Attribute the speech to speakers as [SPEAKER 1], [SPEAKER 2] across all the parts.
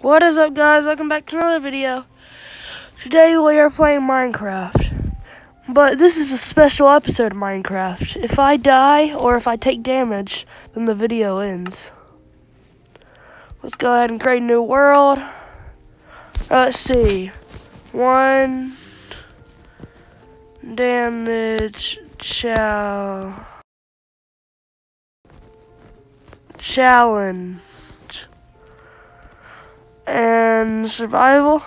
[SPEAKER 1] What is up guys, welcome back to another video. Today we are playing Minecraft. But this is a special episode of Minecraft. If I die or if I take damage, then the video ends. Let's go ahead and create a new world. let's see. One damage chow challenge and survival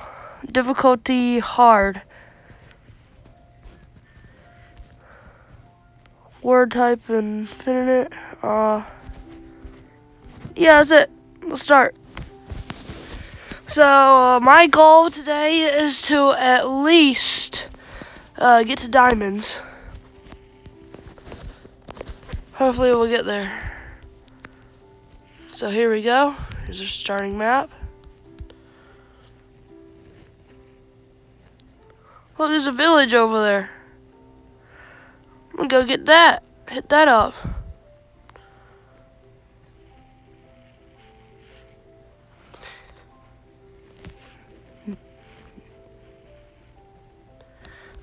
[SPEAKER 1] difficulty hard. Word type infinite uh yeah that's it. Let's start. So uh, my goal today is to at least uh, get to diamonds. Hopefully we'll get there. So here we go. Here's our starting map Look, there's a village over there. I'm gonna go get that. Hit that up.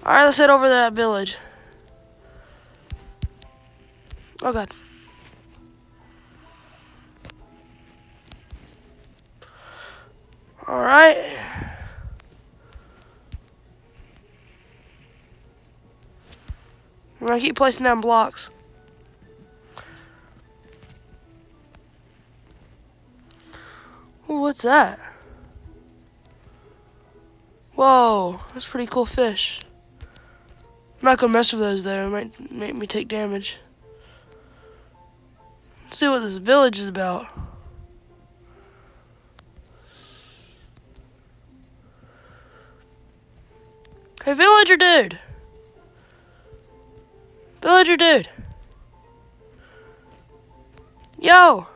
[SPEAKER 1] Alright, let's head over to that village. Oh god. Alright. I'm gonna keep placing down blocks. Ooh, what's that? Whoa, that's pretty cool fish. I'm not gonna mess with those though, it might make me take damage. Let's see what this village is about. Hey villager dude! Villager dude. Yo.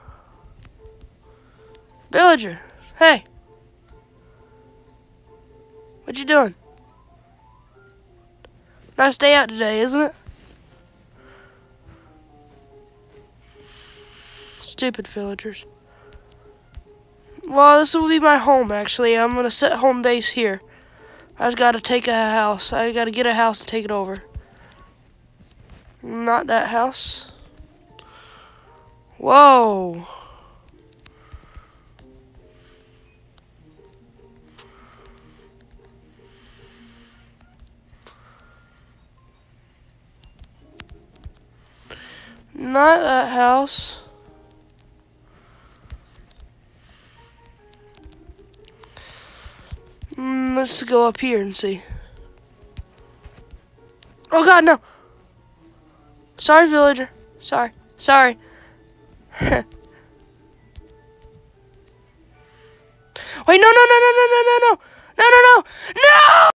[SPEAKER 1] Villager. Hey. What you doing? Nice day out today, isn't it? Stupid villagers. Well, this will be my home, actually. I'm going to set home base here. I just got to take a house. I got to get a house and take it over. Not that house. Whoa. Not that house. Mm, let's go up here and see. Oh god, no! Sorry, villager. Sorry. Sorry. Wait, no, no, no, no, no, no, no, no. No, no, no. No!